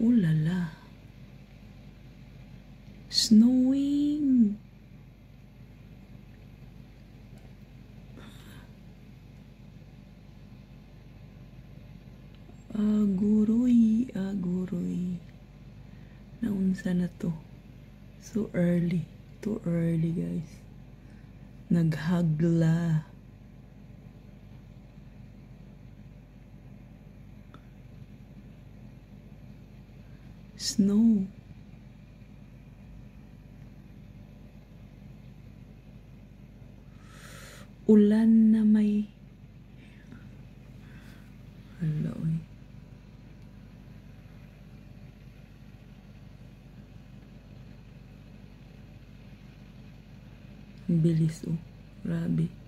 Ulala. Snowing. Aguroy, aguroy. Naunsa na to? So early. Too early, guys. Naghagla. Snow. Ulan na may... Hala, oy. Bilis, oh. Grabe.